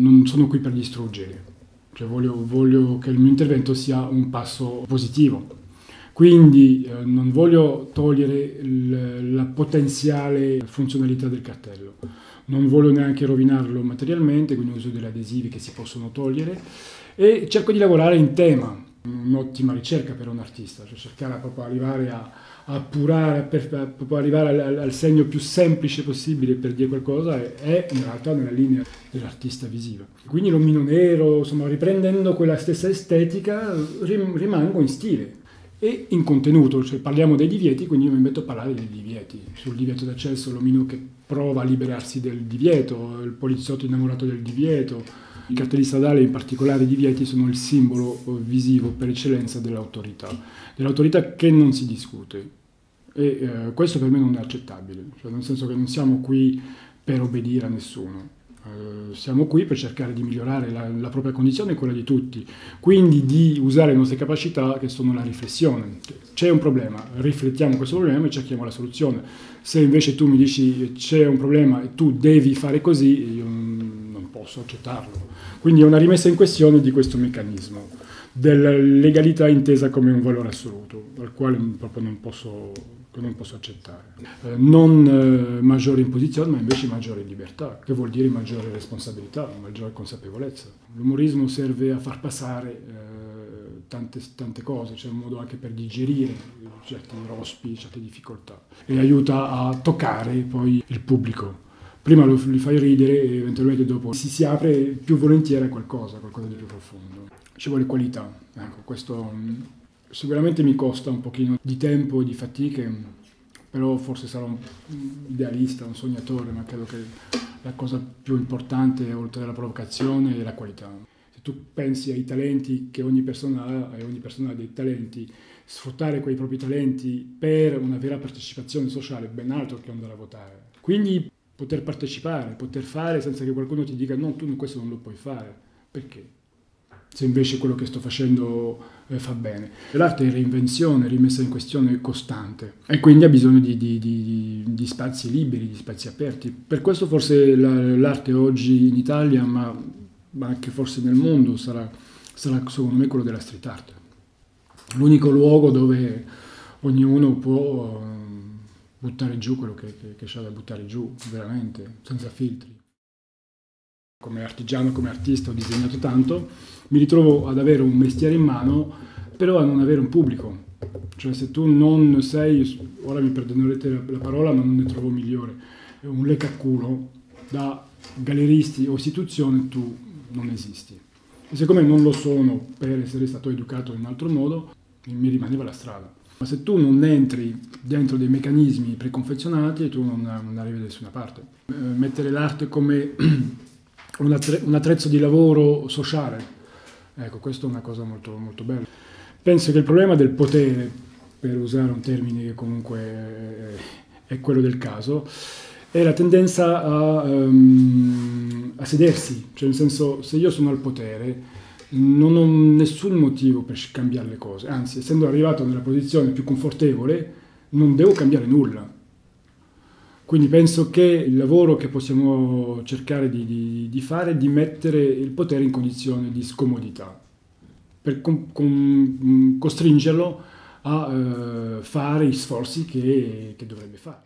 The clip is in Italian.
Non sono qui per distruggere, cioè voglio, voglio che il mio intervento sia un passo positivo. Quindi eh, non voglio togliere il, la potenziale funzionalità del cartello, non voglio neanche rovinarlo materialmente, quindi uso degli adesivi che si possono togliere. E cerco di lavorare in tema, un'ottima ricerca per un artista, cioè cercare proprio di arrivare a, a appurare, per, proprio arrivare al, al, segno più semplice possibile per dire qualcosa è, in realtà nella linea dell'artista visivo. Quindi l'omino nero, insomma, riprendendo quella stessa estetica, rim, rimango in stile e in contenuto, cioè parliamo dei divieti, quindi io mi metto a parlare dei divieti, sul divieto d'accesso, l'omino che prova a liberarsi del divieto, il poliziotto innamorato del divieto, i cartelli stradali, in particolare i divieti, sono il simbolo visivo per eccellenza dell'autorità, dell'autorità che non si discute. E eh, questo per me non è accettabile, cioè nel senso che non siamo qui per obbedire a nessuno. Uh, siamo qui per cercare di migliorare la, la, propria condizione e quella di tutti, quindi di usare le nostre capacità che sono la riflessione. C'è un problema, riflettiamo questo problema e cerchiamo la soluzione. Se invece tu mi dici c'è un problema e tu devi fare così, io non posso accettarlo. Quindi è una rimessa in questione di questo meccanismo della legalità intesa come un valore assoluto, al quale proprio non posso, non posso accettare. Eh, non eh, maggiore imposizione, ma invece maggiore libertà, che vuol dire maggiore responsabilità, maggiore consapevolezza. L'umorismo serve a far passare eh, tante, tante cose, c'è un modo anche per digerire certi rospi, certe difficoltà e aiuta a toccare poi il pubblico prima lo, li fai ridere e eventualmente dopo si, si apre più volentieri a qualcosa, qualcosa di più profondo. Ci vuole qualità, ecco, questo mm, sicuramente mi costa un pochino di tempo e di fatiche, però forse sarò un idealista, un sognatore, ma credo che la cosa più importante oltre alla provocazione è la qualità. Se tu pensi ai talenti che ogni persona ha, e ogni persona ha dei talenti, sfruttare quei propri talenti per una vera partecipazione sociale è ben altro che andare a votare. Quindi poter partecipare, poter fare senza che qualcuno ti dica no, tu questo non lo puoi fare. Perché? Se invece quello che sto facendo eh, fa bene. L'arte è reinvenzione, rimessa in questione costante e quindi ha bisogno di, di, di, di spazi liberi, di spazi aperti. Per questo forse la, l'arte oggi in Italia, ma, ma, anche forse nel mondo, sarà, sarà secondo me quello della street art. L'unico luogo dove ognuno può buttare giù quello che, che, che c'è da buttare giù, veramente, senza filtri. Come artigiano, come artista ho disegnato tanto, mi ritrovo ad avere un mestiere in mano, però a non avere un pubblico. Cioè se tu non sei, ora mi perdonerete la parola, ma non ne trovo migliore, un leccaculo da galleristi o istituzione, tu non esisti. E siccome non lo sono per essere stato educato in un altro modo, mi rimaneva la strada. Ma se tu non entri dentro dei meccanismi preconfezionati, tu non, non arrivi da nessuna parte. Eh, mettere l'arte come un, attre, un, attrezzo di lavoro sociale, ecco, questa è una cosa molto, molto bella. Penso che il problema del potere, per usare un termine che comunque è quello del caso, è la tendenza a, um, a sedersi, cioè nel senso se io sono al potere non ho nessun motivo per cambiare le cose, anzi essendo arrivato nella posizione più confortevole non devo cambiare nulla. Quindi penso che il lavoro che possiamo cercare di, di, di fare è di mettere il potere in condizione di scomodità, per con, con, costringerlo a uh, fare gli sforzi che, che dovrebbe fare.